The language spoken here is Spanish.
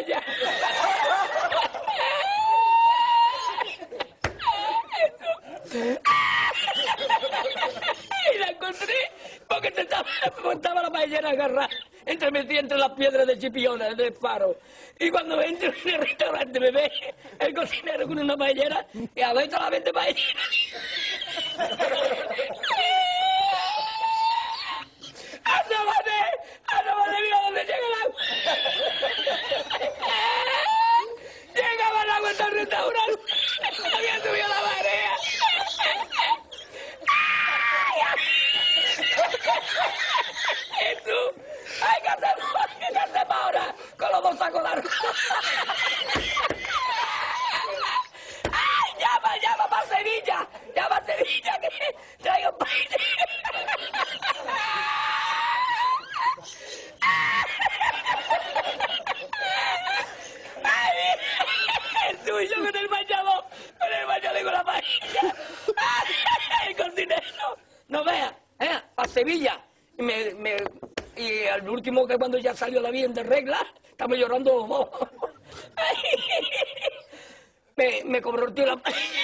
paella. Y la encontré porque te estaba, estaba la paellera agarrada entre metida entre las piedras de Chipiona, del faro. Y cuando entro en el restaurante me ve el cocinero con una paellera y a veces la vende paellera. ¡Asómate! ¡Asómate! ¡Mira dónde llega el agua! ¡Llegaba el agua hasta el restaurante! ¡Había subido la marea! ¿Y tú? ¡Ay, qué hacemos! ¿Qué hacemos ahora? Con los dos sacos largos. ¡Ay, llama, llama para Sevilla! ¡Llama a Sevilla que traigo paella! Tuyo con el bañador, con el bañador y con la paella. ¡Ay, el cocinero! No vea, ¿eh? A Sevilla. Y, me, me, y al último que cuando ya salió la bien de regla, estamos llorando me, me cobró el tío la paella.